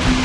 you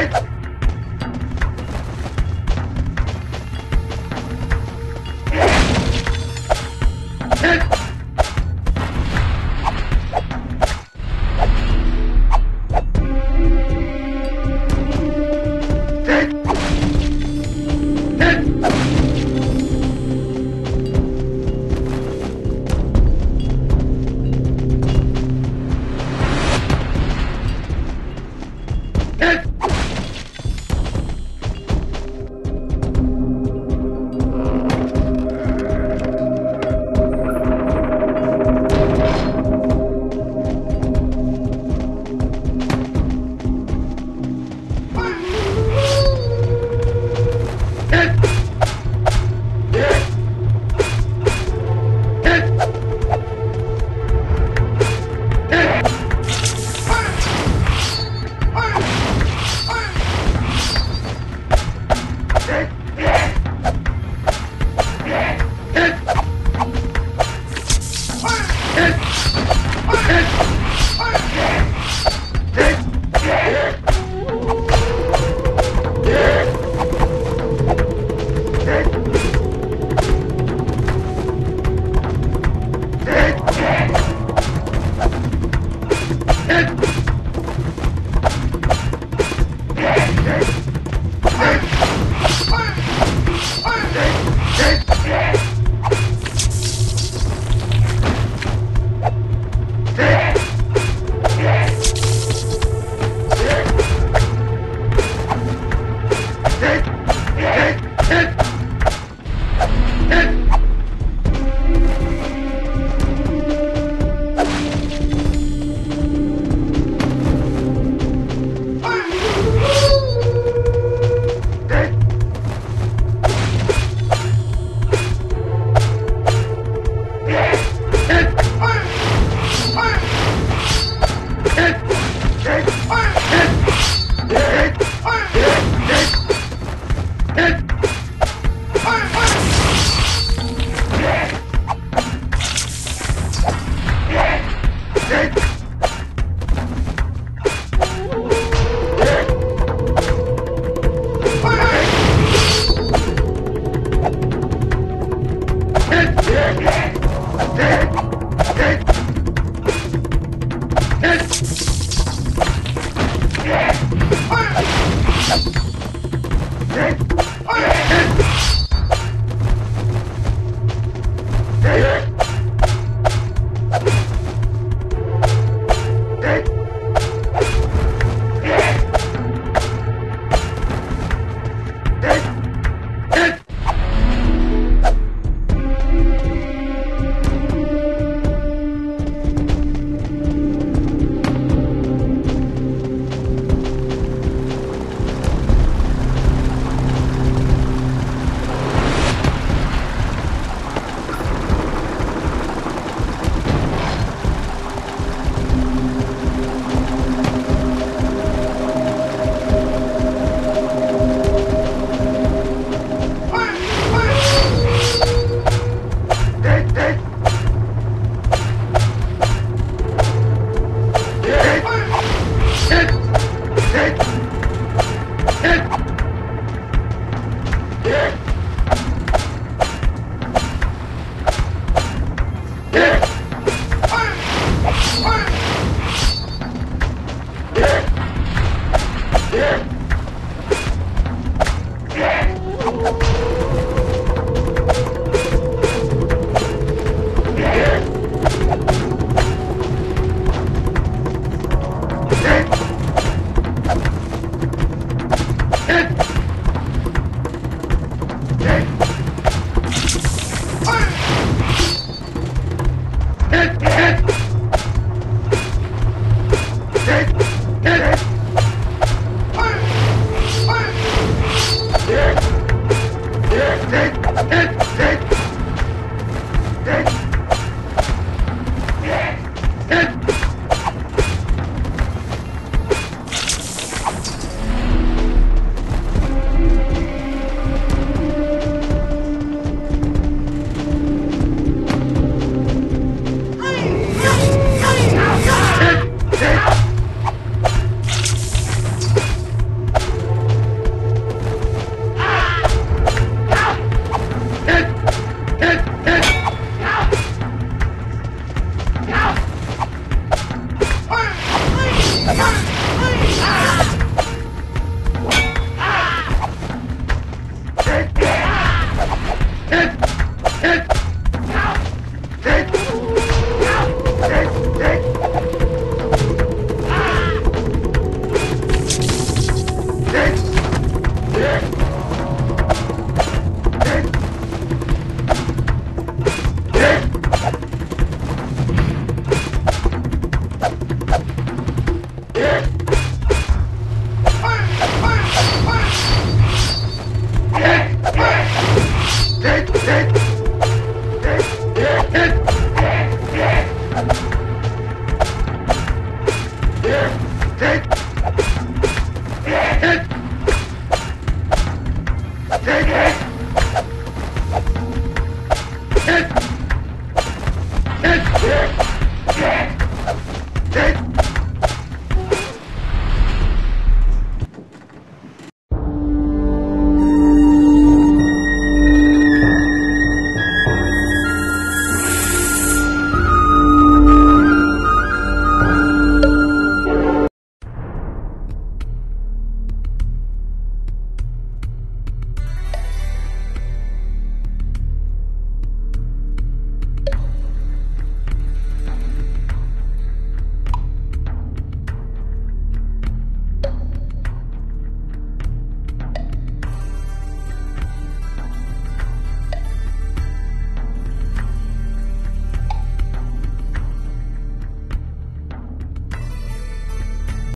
Hey! Take it!